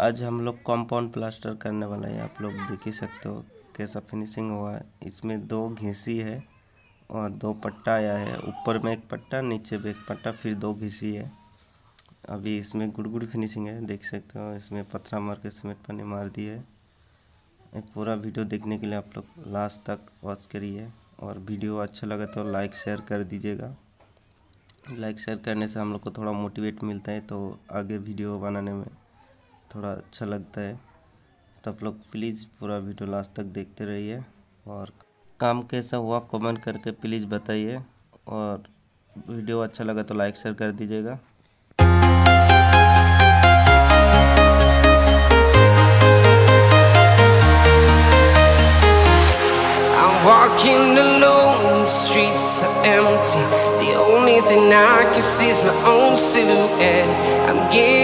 आज हम लोग कंपाउंड प्लास्टर करने वाला है। आप लोग देख ही सकते हो कैसा फिनिशिंग हुआ है। इसमें दो घिसी है और दो पट्टा आया है। ऊपर में एक पट्टा, नीचे में एक पट्टा, फिर दो घिसी है। अभी इसमें गुड़गुड़ी फिनिशिंग है, देख सकते हो। इसमें पत्थरा मार के सीमेंट पानी मार दी है। पूरा वीडियो देखने के लिए आप लोग लास्ट तक वॉच करिए। और वीडियो अच्छा लगा तो लाइक शेयर कर दीजिएगा। लाइक शेयर करने से हम लोग को थोड़ा मोटिवेट मिलता है तो आगे वीडियो बनाने में। थोड़ा अच्छा लगता है तो आप लोग प्लीज़ पूरा वीडियो लास्ट तक देखते रहिए और काम कैसा हुआ कमेंट करके प्लीज़ बताइए और वीडियो अच्छा लगा तो लाइक शेयर कर दीजिएगा Walking alone, the streets are empty. The only thing I can see is my own silhouette. I'm getting